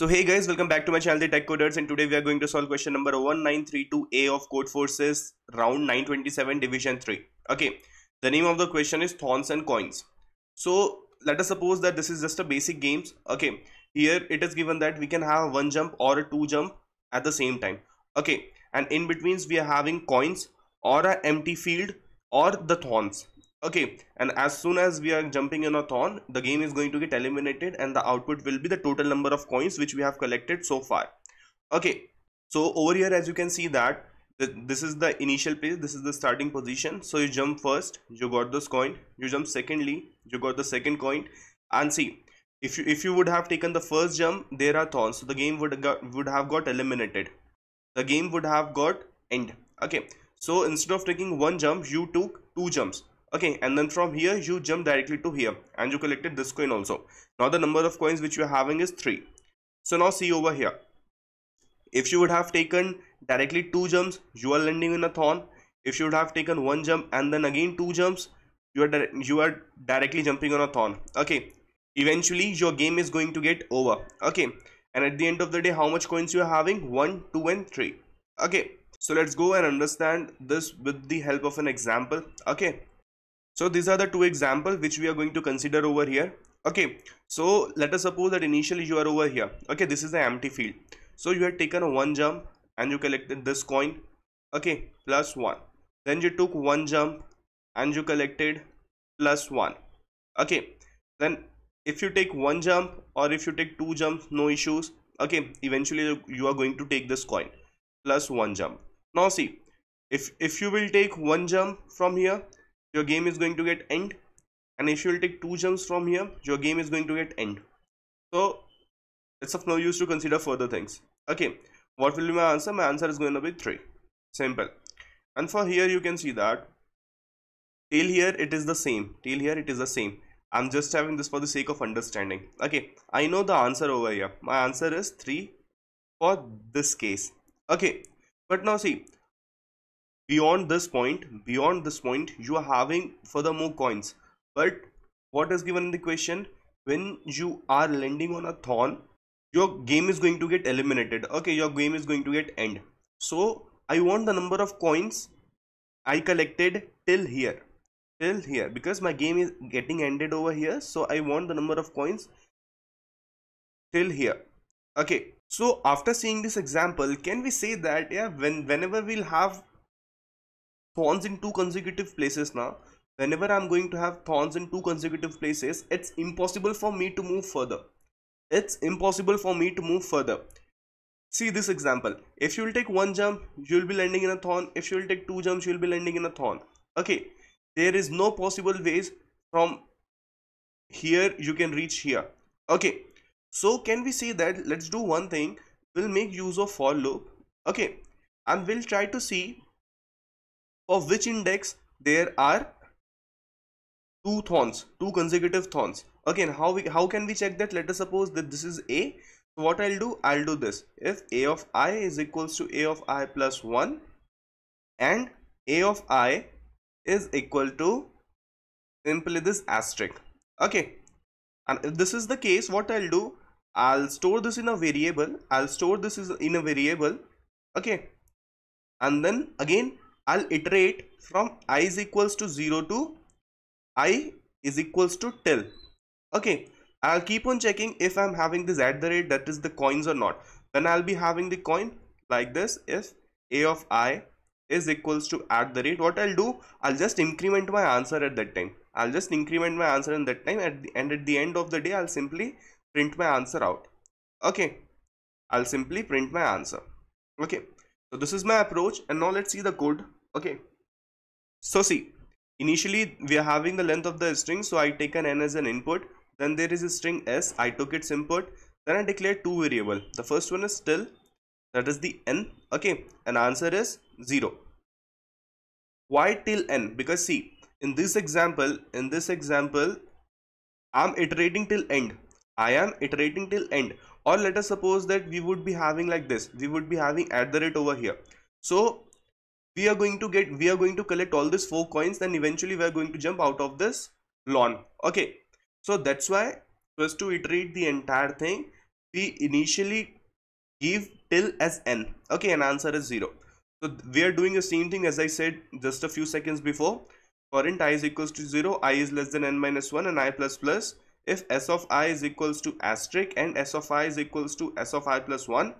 So hey guys, welcome back to my channel The Tech Coders and today we are going to solve question number 1932A of Codeforces round 927 division 3. Okay, the name of the question is Thorns and Coins. So let us suppose that this is just a basic games. Okay, here it is given that we can have one jump or a two jump at the same time. Okay, and in betweens we are having coins or a empty field or the thorns okay and as soon as we are jumping in a thorn the game is going to get eliminated and the output will be the total number of coins which we have collected so far. Okay so over here as you can see that this is the initial place this is the starting position. So you jump first you got this coin you jump secondly you got the second coin. And see if you if you would have taken the first jump there are thorns. So the game would got, would have got eliminated. The game would have got end. Okay so instead of taking one jump you took two jumps okay and then from here you jump directly to here and you collected this coin also. Now the number of coins which you are having is three. So now see over here. If you would have taken directly two jumps you are landing in a thorn. If you would have taken one jump and then again two jumps you are you are directly jumping on a thorn. Okay eventually your game is going to get over. Okay and at the end of the day how much coins you are having? One two and three. Okay so let's go and understand this with the help of an example. Okay so these are the two examples which we are going to consider over here. Okay. So let us suppose that initially you are over here. Okay. This is the empty field. So you had taken one jump and you collected this coin. Okay. Plus one. Then you took one jump and you collected plus one. Okay. Then if you take one jump or if you take two jumps no issues. Okay. Eventually you are going to take this coin. Plus one jump. Now see. If if you will take one jump from here your game is going to get end and if you will take two jumps from here your game is going to get end. So it's of no use to consider further things. Okay what will be my answer? My answer is going to be 3 simple. And for here you can see that till here it is the same. Till here it is the same. I'm just having this for the sake of understanding. Okay i know the answer over here. My answer is 3 for this case. Okay but now see beyond this point beyond this point you are having further more coins. But what is given in the question? When you are landing on a thorn your game is going to get eliminated. Okay your game is going to get end. So i want the number of coins i collected till here. Till here. Because my game is getting ended over here so i want the number of coins till here. Okay so after seeing this example can we say that yeah when whenever we'll have thorns in two consecutive places now. Whenever i'm going to have thorns in two consecutive places it's impossible for me to move further. It's impossible for me to move further. See this example. If you will take one jump you will be landing in a thorn. If you will take two jumps you will be landing in a thorn. Okay there is no possible ways from here you can reach here. Okay so can we say that let's do one thing. We'll make use of for loop. Okay and we'll try to see of which index there are two thorns two consecutive thorns. Again how we how can we check that? Let us suppose that this is a. So what i'll do? I'll do this. If a of i is equals to a of i plus 1 and a of i is equal to simply this asterisk. Okay. And if this is the case what i'll do? I'll store this in a variable. I'll store this in a variable. Okay. And then again I'll iterate from i is equals to 0 to i is equals to till. Okay I'll keep on checking if I'm having this at the rate that is the coins or not. Then I'll be having the coin like this if a of i is equals to at the rate. What I'll do I'll just increment my answer at that time. I'll just increment my answer in that time. At the, and at the end of the day I'll simply print my answer out. Okay I'll simply print my answer. Okay so this is my approach and now let's see the code okay. So see initially we are having the length of the string so i take an n as an input. Then there is a string s i took its input. Then i declare two variable. The first one is till that is the n okay. And answer is 0 why till n? Because see in this example in this example i'm iterating till end. I am iterating till end. Or let us suppose that we would be having like this. We would be having at the rate over here. So we are going to get we are going to collect all these four coins then eventually we are going to jump out of this lawn. Okay. So that's why first to iterate the entire thing we initially give till as n. Okay and answer is 0 so we are doing the same thing as i said just a few seconds before. For int i is equals to 0 i is less than n minus 1 and i plus plus. If s of i is equals to asterisk and s of i is equals to s of i plus 1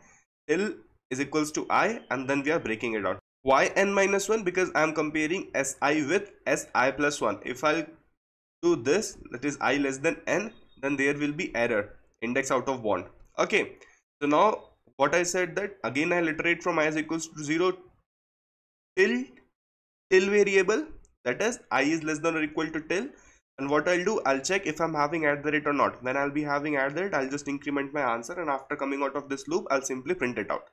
till is equals to i and then we are breaking it out why n minus 1 because i am comparing si with si plus 1 if i do this that is i less than n then there will be error index out of bond okay so now what i said that again i'll iterate from i is equals to 0 till till variable that is i is less than or equal to till. And what i'll do i'll check if i'm having add the rate or not. When i'll be having add the rate i'll just increment my answer and after coming out of this loop i'll simply print it out.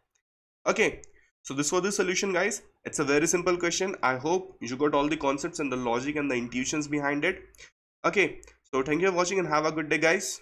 Okay so this was the solution guys. It's a very simple question. I hope you got all the concepts and the logic and the intuitions behind it. Okay. So thank you for watching and have a good day guys